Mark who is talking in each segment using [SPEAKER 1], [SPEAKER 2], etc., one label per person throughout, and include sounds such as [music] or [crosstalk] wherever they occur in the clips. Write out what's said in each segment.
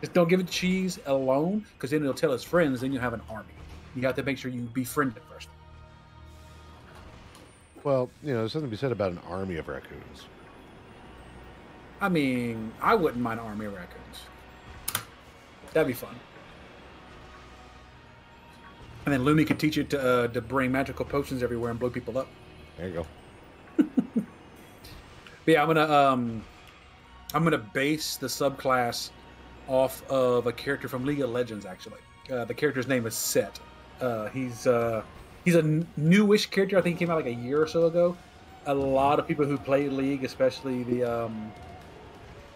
[SPEAKER 1] Just don't give it cheese alone, because then it'll tell its friends. Then you'll have an army. You have to make sure you befriend it first.
[SPEAKER 2] Well, you know, there's something to be said about an army of raccoons.
[SPEAKER 1] I mean, I wouldn't mind an army of raccoons. That'd be fun. And then Lumi could teach it to uh, to bring magical potions everywhere and blow people up.
[SPEAKER 2] There you go. [laughs]
[SPEAKER 1] But yeah, I'm gonna um, I'm gonna base the subclass off of a character from League of Legends. Actually, uh, the character's name is Sett. Uh, he's uh, he's a n- newish character. I think he came out like a year or so ago. A lot of people who play League, especially the um,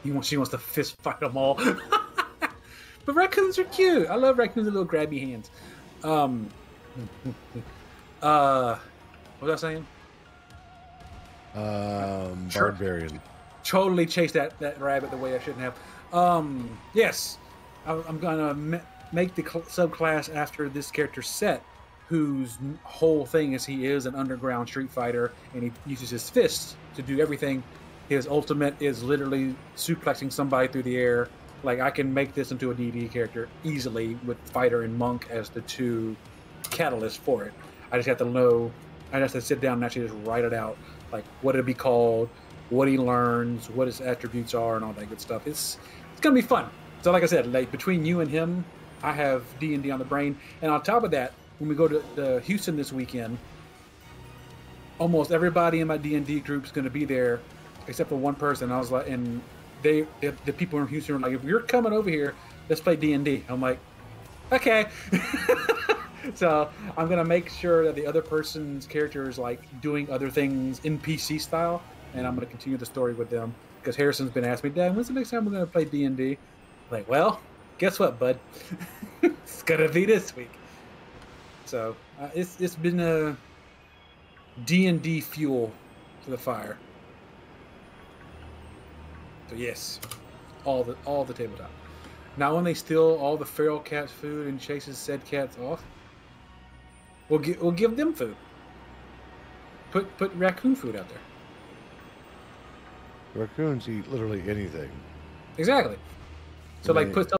[SPEAKER 1] he wants she wants to fist fight them all. [laughs] but raccoons are cute. I love raccoons with little grabby hands. Um, [laughs] uh, what was I saying?
[SPEAKER 2] Um, barbarian.
[SPEAKER 1] Totally chased that, that rabbit the way I shouldn't have. Um, yes, I, I'm gonna make the subclass after this character Sett, whose whole thing is he is an underground street fighter and he uses his fists to do everything. His ultimate is literally suplexing somebody through the air. Like I can make this into a D&D character easily with fighter and monk as the two catalysts for it. I just have to know. I just have to sit down and actually just write it out, like what it'd be called, what he learns, what his attributes are, and all that good stuff. It's it's gonna be fun. So, like I said, like between you and him, I have D and D on the brain, and on top of that, when we go to, to Houston this weekend, almost everybody in my D and D group is gonna be there, except for one person. I was like, and they the, the people in Houston were like, if you're coming over here, let's play D and D. I'm like, okay. [laughs] so I'm gonna make sure that the other person's character is like doing other things in PC style, and I'm gonna continue the story with them because Harrison's been asking me, Dad, when's the next time we're gonna play D and D? Like, well, guess what, bud? [laughs] it's gonna be this week. So uh, it's it's been a D and D fuel for the fire. So yes, all the all the tabletop. Now, when they steal all the feral cat's food and chases said cats off, we'll give we'll give them food. Put put raccoon food out there.
[SPEAKER 2] Raccoons eat literally anything.
[SPEAKER 1] Exactly. So like
[SPEAKER 2] Right.
[SPEAKER 1] put